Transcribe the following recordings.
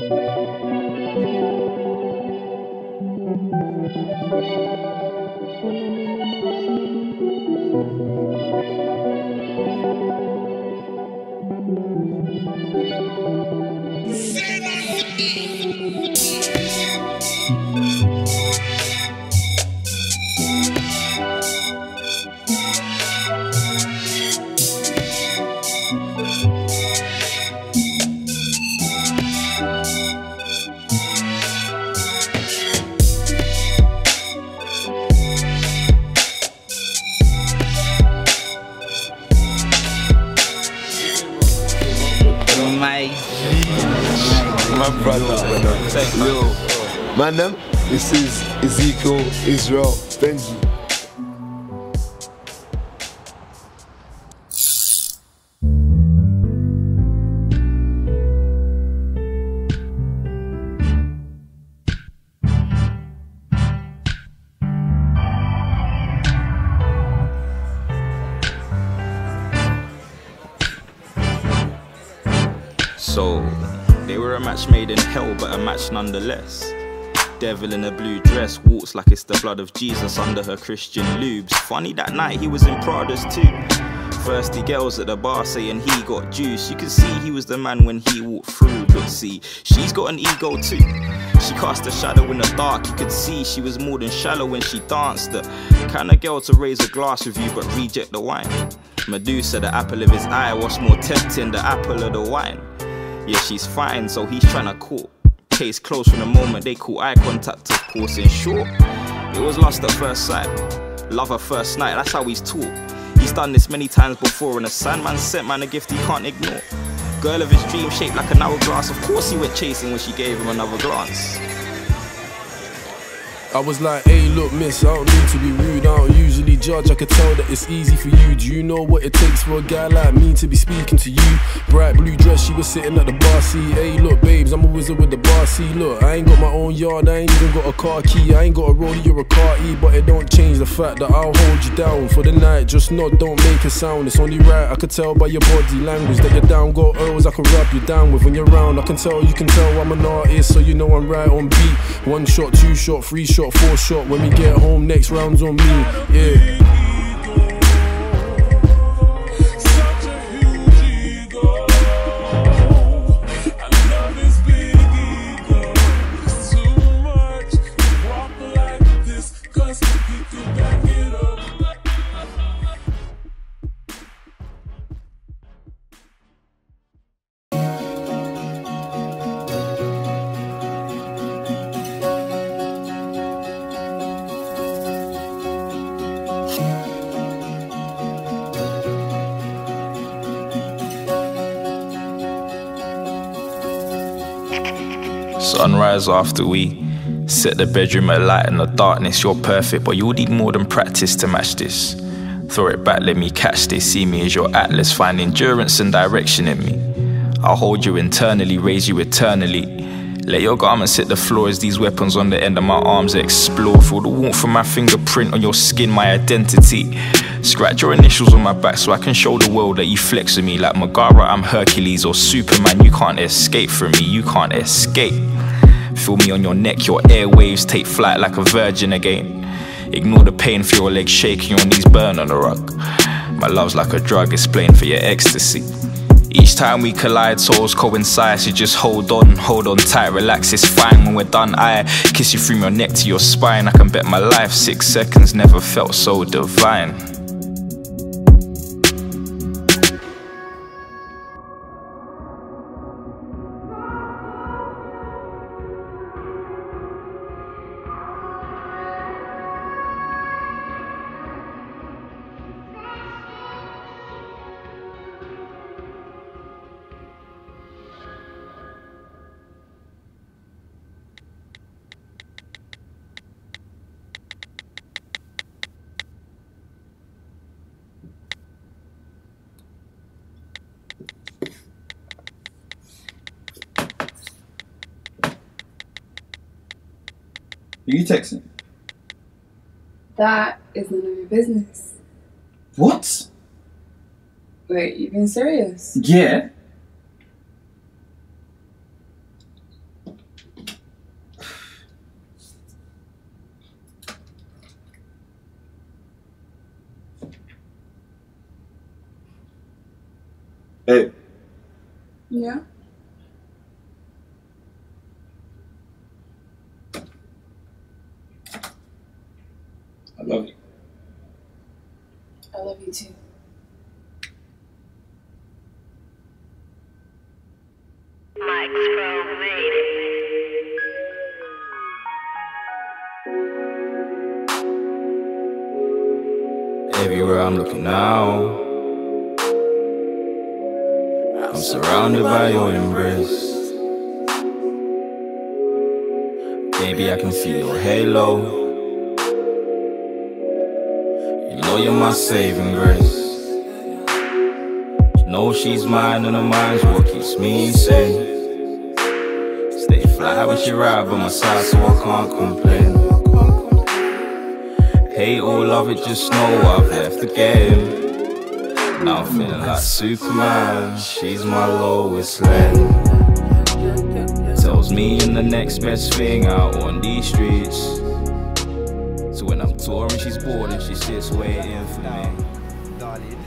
My My brother. Yo. Man, them, this is Ezekiel Israel Benji. Nonetheless. Devil in a blue dress walks like it's the blood of Jesus under her Christian Loubs. Funny that night he was in Pradas too. Thirsty girls at the bar saying he got juice. You can see he was the man when he walked through. But see, she's got an ego too. She cast a shadow in the dark. You could see she was more than shallow when she danced. The kind of girl to raise a glass with you but reject the wine. Medusa, the apple of his eye, what's more tempting, the apple of the wine? Yeah, she's fine, so he's trying to court. Case closed from the moment they caught eye contact, of course, in short. It was lost at first sight. Love at first night, that's how he's taught. He's done this many times before, and a Sandman sent man a gift he can't ignore. Girl of his dream shaped like an hourglass, of course he went chasing when she gave him another glance. I was like, hey, look, miss, I don't need to be rude. I don't usually judge. I could tell that it's easy for you. Do you know what it takes for a guy like me to be speaking to you? Bright blue dress, she was sitting at the bar seat. Hey, look, babes, I'm a wizard with the bar seat. Look, I ain't got my own yard, I ain't even got a car key. I ain't got a rollie or a car E, but it don't change the fact that I'll hold you down for the night. Just not, don't make a sound. It's only right. I could tell by your body language that you're down. Got Earls I can rub you down with when you're around. I can tell, you can tell I'm an artist, so you know I'm right on beat. One shot, two shot, three shot, four shot. When we get home, next round's on me. Yeah. Sunrise after we set the bedroom alight in the darkness. You're perfect, but you'll need more than practice to match this. Throw it back, let me catch this. See me as your atlas, find endurance and direction in me. I'll hold you internally, raise you eternally. Let your garments hit the floor as these weapons on the end of my arms explore. Feel the warmth from my fingerprint on your skin, my identity. Scratch your initials on my back so I can show the world that you flex with me. Like Megara, I'm Hercules or Superman. You can't escape from me, you can't escape. Feel me on your neck, your airwaves take flight like a virgin again. Ignore the pain, feel your legs shaking, your knees burn on the rug. My love's like a drug, it's plain for your ecstasy. Each time we collide, souls coincide, so just hold on, hold on tight, relax, it's fine when we're done. I kiss you from your neck to your spine, I can bet my life, six seconds never felt so divine. You texting? That is none of your business. What? Wait, you being serious? Yeah. Hey, Yeah? I love you. I love you too. Mike's Pro made it. Everywhere I'm looking now, I'm surrounded by your embrace. Baby, I can see your halo. You're my saving grace. Know she's mine and her mind's what keeps me sane. Stay fly when she ride by my side, so I can't complain. Hate or love it, just know I've left the game. Now I'm feeling like Superman, she's my Lois Lane. Tells me I'm the next best thing out on these streets. When I'm touring, she's bored and she sits waiting for me. darling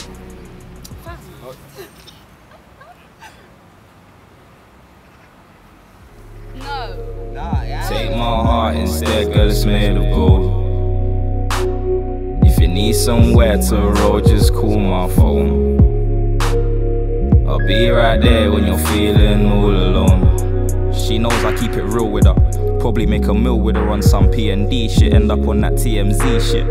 Take my heart instead, girl, it's made of gold. If you need somewhere to roll, just call my phone. I'll be right there when you're feeling all alone. She knows I keep it real with her. Probably make a meal with her on some PND shit. End up on that TMZ shit.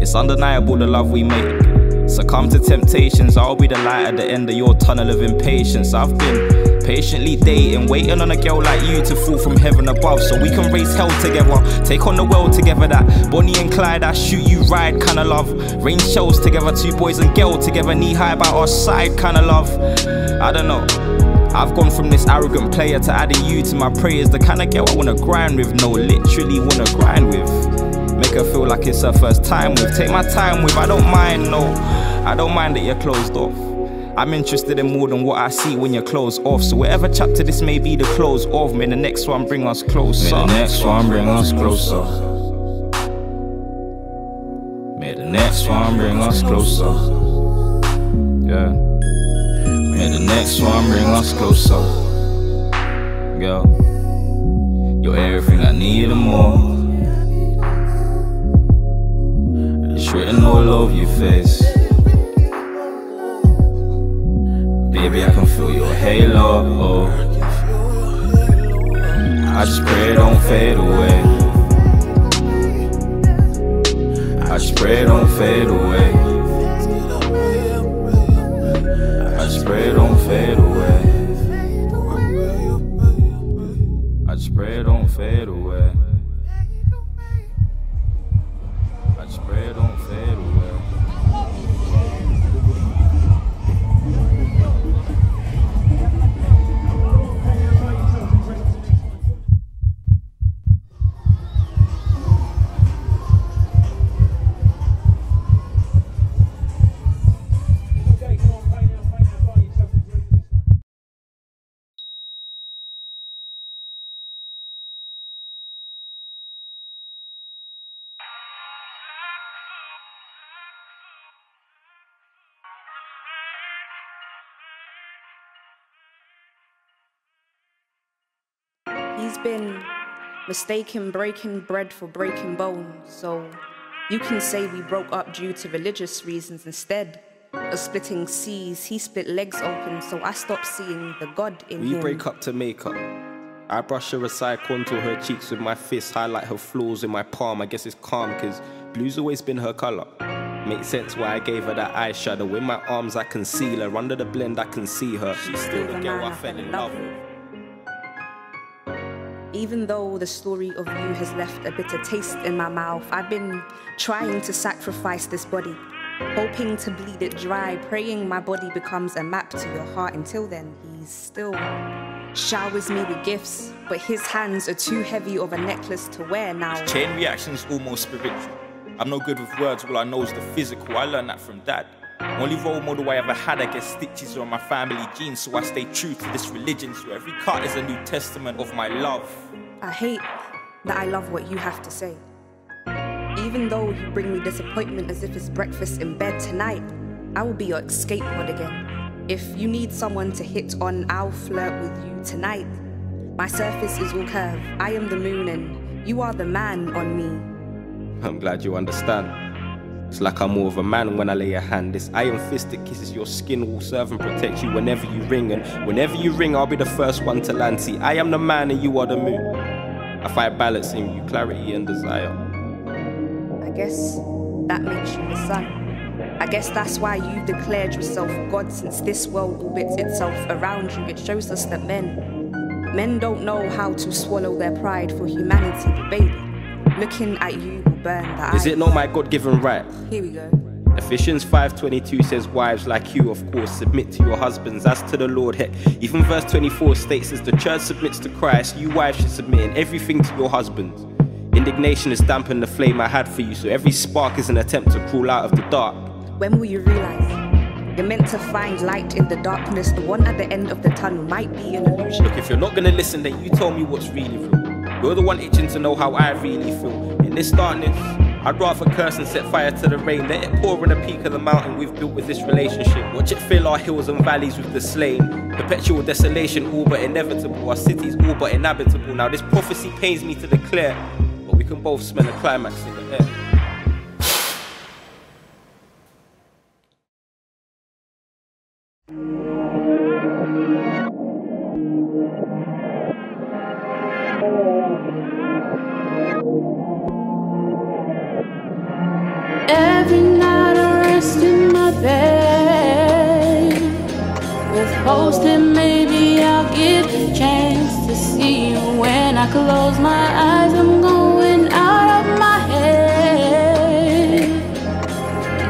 It's undeniable the love we make. Succumb to temptations, I'll be the light at the end of your tunnel of impatience. I've been patiently dating, waiting on a girl like you to fall from heaven above so we can raise hell together. Take on the world together, that Bonnie and Clyde, I shoot you ride kind of love. Rain shells together, two boys and girl together, knee high by our side kind of love. I don't know. I've gone from this arrogant player to adding you to my prayers. The kind of girl I wanna grind with, no, literally wanna grind with. Make her feel like it's her first time with. Take my time with, I don't mind, no. I don't mind that you're closed off. I'm interested in more than what I see when you're closed off. So whatever chapter this may be the close of, may the next one bring us closer. May the next one bring us closer. May the next one bring us closer. Yeah. Next one bring us closer. Girl, you're everything I need and more. It's written all over your face. Baby, I can feel your halo. I just pray it don't fade away. I just pray it don't fade away. Pray don't fade been mistaken breaking bread for breaking bones, so you can say we broke up due to religious reasons instead of splitting seas. He split legs open, so I stopped seeing the God in We him. break up to make up. I brush her aside, contour her cheeks with my fist, highlight her flaws in my palm. I guess it's calm, cause blue's always been her color. Makes sense why I gave her that eyeshadow. In my arms, I conceal her. Under the blend, I can see her. She's still the girl I fell in love with. Even though the story of you has left a bitter taste in my mouth, I've been trying to sacrifice this body, hoping to bleed it dry, praying my body becomes a map to your heart. Until then, he still showers me with gifts, but his hands are too heavy of a necklace to wear now. Chain reaction's almost spiritual. I'm no good with words, all I know is the physical. I learned that from dad. Only role model I ever had, I guess stitches on my family genes, so I stay true to this religion. So every cut is a new testament of my love. I hate that I love what you have to say. Even though you bring me disappointment as if it's breakfast in bed tonight, I will be your escape pod again. If you need someone to hit on, I'll flirt with you tonight. My surface is all curve. I am the moon and you are the man on me. I'm glad you understand. It's like I'm more of a man when I lay a hand. This iron fist that kisses your skin will serve and protect you whenever you ring. And whenever you ring, I'll be the first one to land. See, I am the man and you are the moon. I find balance in you, clarity and desire. I guess that makes you the sun. I guess that's why you've declared yourself God since this world orbits itself around you. It shows us that men, men don't know how to swallow their pride for humanity, but baby, looking at you will burn the Is it not my God given right? Here we go. Ephesians 5:22 says, "Wives like you, of course, submit to your husbands as to the Lord." Heck, even verse 24 states, "As the church submits to Christ, you wives should submit in everything to your husbands." Indignation has dampened the flame I had for you, so every spark is an attempt to crawl out of the dark. When will you realize you're meant to find light in the darkness? The one at the end of the tunnel might be an illusion. Look, if you're not gonna listen, then you tell me what's really real. You're the one itching to know how I really feel. In this darkness, I'd rather curse and set fire to the rain. Let it pour on the peak of the mountain we've built with this relationship. Watch it fill our hills and valleys with the slain. Perpetual desolation, all but inevitable. Our cities all but inhabitable. Now, this prophecy pains me to declare, but we can both smell a climax in the air. Every night I rest in my bed with hopes that maybe I'll get a chance to see you. When I close my eyes, I'm going out of my head.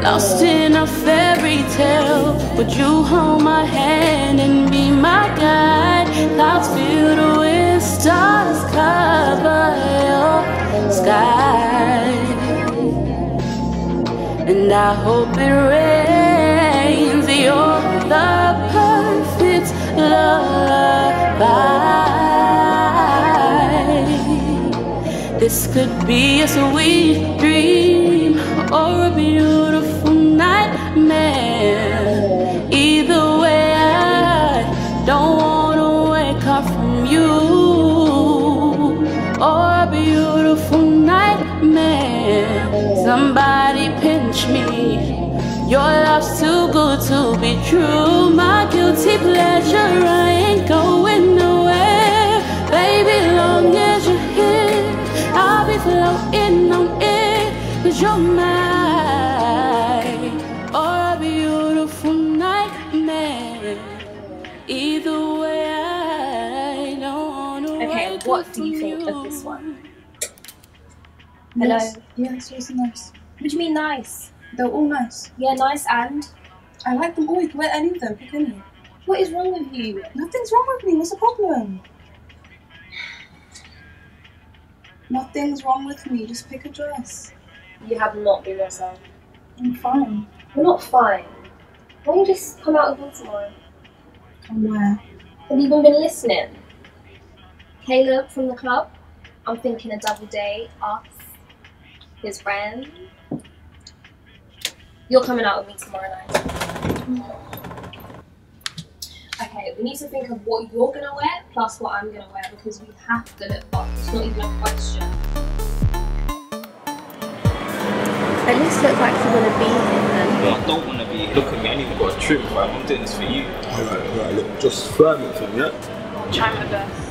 Lost in a fairy tale, would you hold my hand and be my guide? Clouds filled with stars cover your sky. I hope it rains. You're the perfect lullaby. This could be a sweet dream or a beautiful nightmare. Either way, I don't wanna wake up from you or a beautiful nightmare. Somebody. Your love's too good to be true. My guilty pleasure, I ain't going nowhere. Baby, long as you're here, I'll be floating on air. Cause you're mine. Or a beautiful nightmare. Either way, I don't wanna Okay, wake what do you think you. of this one? Hello. Yes, yes, it's nice. What do you mean nice? They're all nice. Yeah, nice and I like them all. You can wear any of them. Pick any. what is wrong with you? Nothing's wrong with me. What's the problem? Nothing's wrong with me. Just pick a dress. You have not been yourself. I'm fine. You're not fine. Why don't you just come out with me tomorrow? Come where? Have you even been listening? Caleb from the club. I'm thinking a double day. Us, his friend. You're coming out with me tomorrow night. Okay, we need to think of what you're gonna wear plus what I'm gonna wear because we have to look up. It's not even a question. At least look like you want to be here then. I don't want to be. Look at me, I ain't even got a trip, fam. I'm doing this for you. Alright, alright, look, just firm it for me, yeah? Try my best.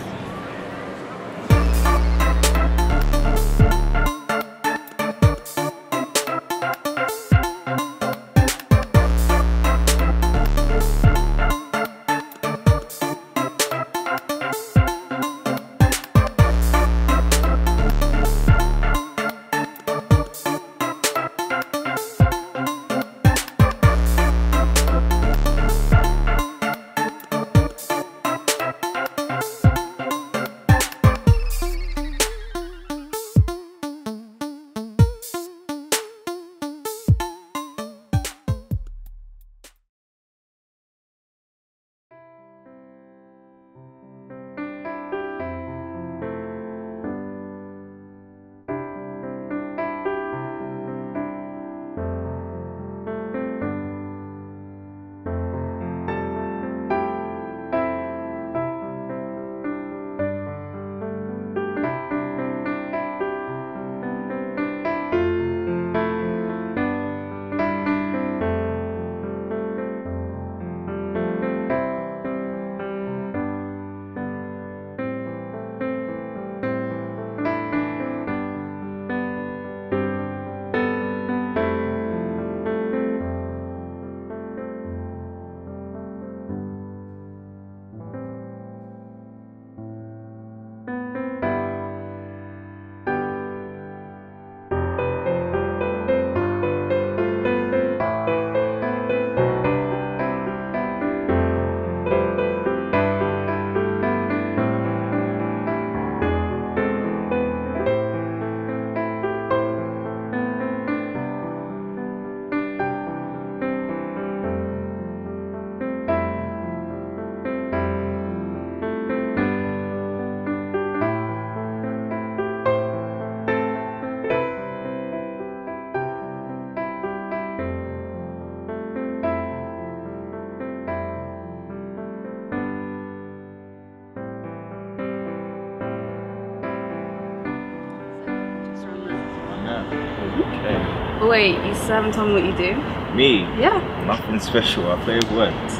Wait, you still haven't told me what you do? Me? Yeah. Nothing special. I play with words.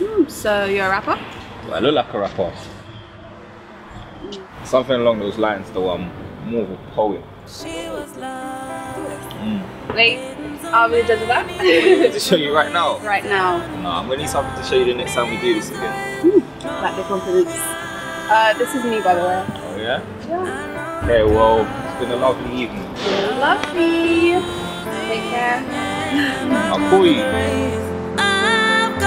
Hmm, so you're a rapper? Do I look like a rapper? Something along those lines, though. I'm more of a poet. Wait, I'll be the judge of that. to show you right now. right now, No, I'm gonna need something to show you the next time we do this again. like the confidence. Uh, this is me, by the way. Oh yeah? Yeah. Okay, well, it's been a lovely evening. Lovely. Take care. I'll call you. I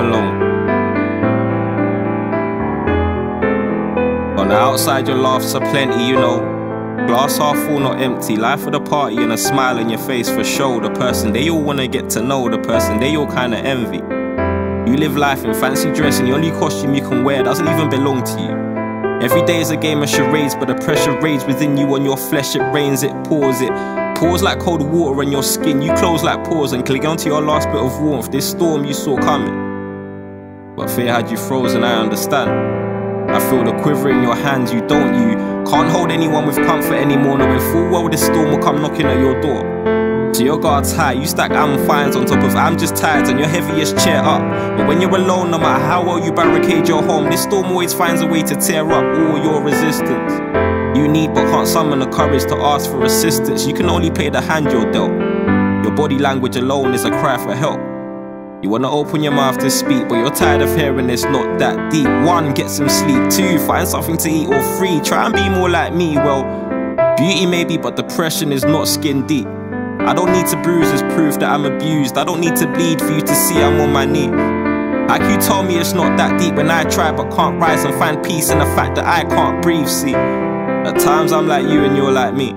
alone. On the outside, your laughs are plenty, you know. Glass half full, not empty. Life of the party and a smile on your face for show. The person they all wanna get to know, the person they all kinda envy. You live life in fancy dress, and the only costume you can wear doesn't even belong to you. Every day is a game of charades, but the pressure raids within you on your flesh. It rains, it pours, it pours like cold water on your skin. You close like pores and cling onto your last bit of warmth. This storm you saw coming. But fear had you frozen, I understand. I feel the quiver in your hands, you don't, you can't hold anyone with comfort anymore, knowing full well this storm will come knocking at your door. So your guard's high, you stack am fines on top of I'm just tired and your heaviest chair up. But when you're alone, no matter how well you barricade your home, this storm always finds a way to tear up all your resistance. You need but can't summon the courage to ask for assistance. You can only play the hand you're dealt. Your body language alone is a cry for help. You wanna open your mouth to speak, but you're tired of hearing it's not that deep. One, get some sleep. Two, find something to eat. Or three, try and be more like me. Well, beauty maybe, but depression is not skin deep. I don't need to bruise as proof that I'm abused. I don't need to bleed for you to see I'm on my knees. Like you told me it's not that deep when I try but can't rise and find peace in the fact that I can't breathe. See, at times I'm like you and you're like me,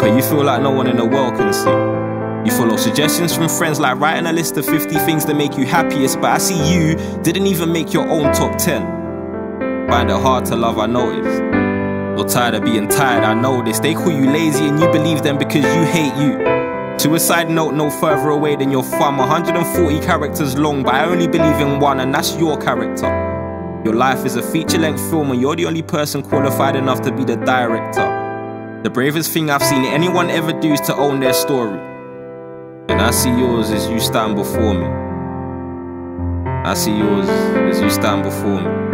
but you feel like no one in the world can see. You follow suggestions from friends like writing a list of 50 things that make you happiest, but I see you didn't even make your own top 10. Find it hard to love, I noticed. You're tired of being tired, I know this. They call you lazy and you believe them because you hate you. To a side note, no further away than your thumb. 140 characters long, but I only believe in one, and that's your character. Your life is a feature length film, and you're the only person qualified enough to be the director. The bravest thing I've seen anyone ever do is to own their story. And I see yours as you stand before me. I see yours as you stand before me.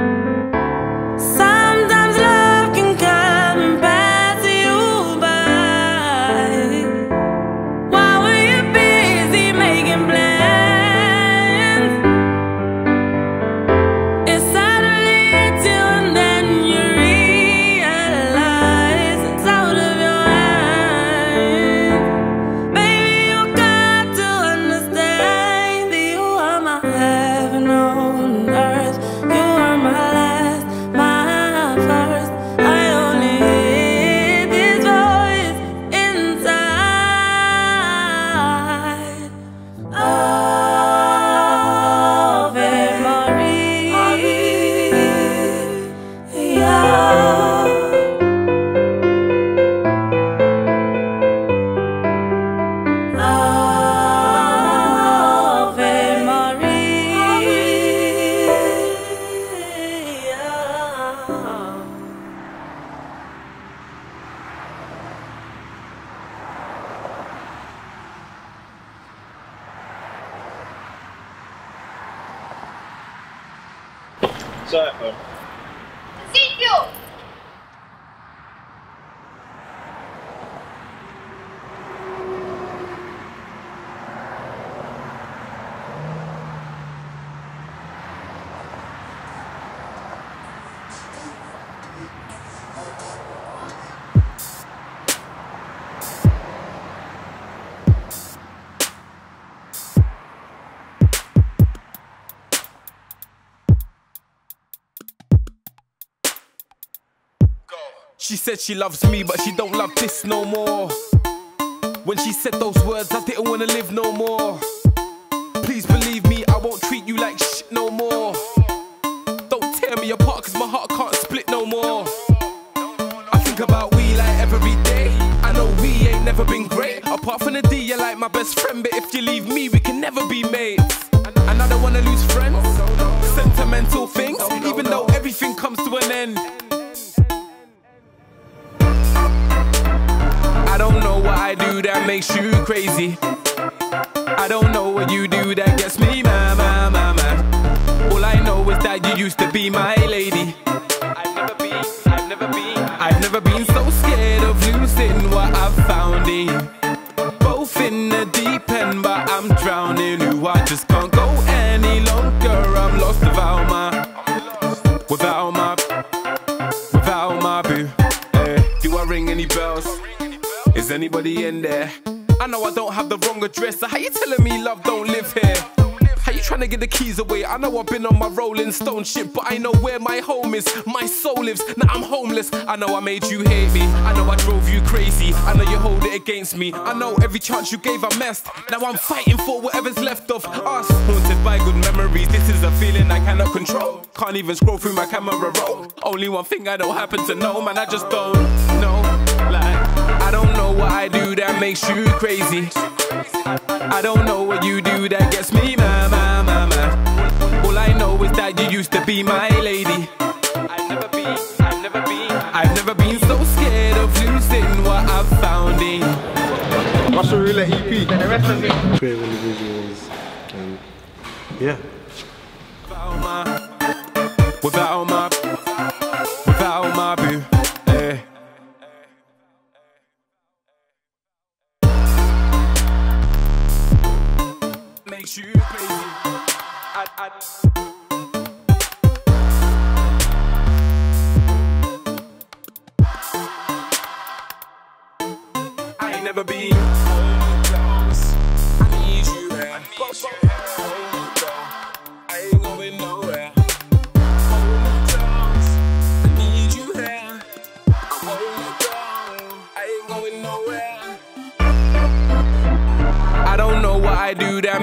Sorry, She said she loves me, but she don't love this no more. When she said those words, I didn't wanna live no more. Please believe me, I won't treat you like shit no more. Don't tear me apart, cause my heart can't split no more. I think about we like every day. I know we ain't never been great. Apart from the D, you're like my best friend, but if you leave me, we can never be mates. And I don't wanna lose friends, sentimental things, even though everything comes to an end. What I do that makes you crazy. I don't know what you do that gets me mad, mad, mad, mad. All I know is that you used to be my In there? I know I don't have the wrong address. So how you telling me love don't live here? How you trying to get the keys away? I know I've been on my Rolling Stone ship, but I know where my home is. My soul lives. Now I'm homeless. I know I made you hate me. I know I drove you crazy. I know you hold it against me. I know every chance you gave I messed. Now I'm fighting for whatever's left of us. Haunted by good memories. This is a feeling I cannot control. Can't even scroll through my camera roll. Only one thing I don't happen to know, man. I just don't know. Like I don't know what I do that makes you crazy. I don't know what you do that gets me mad, mad, mad, mad. All I know is that you used to be my lady. I've never been, I've never been, I've never been so scared of losing what I've found in. What's the real EP? The rest of it. Creative individuals. And yeah. Without my, without my, I ain't never been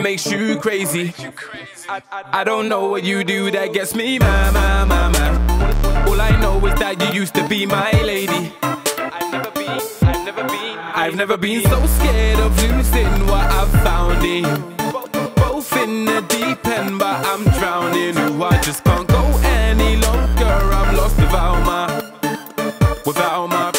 makes you crazy. I, I don't know what you do that gets me mad, mad, mad, mad. All I know is that you used to be my lady. I've never been, I've never been, so scared of losing what I've found in you. Both in the deep end, but I'm drowning. Ooh, I just can't go any longer. I'm lost without my, without my.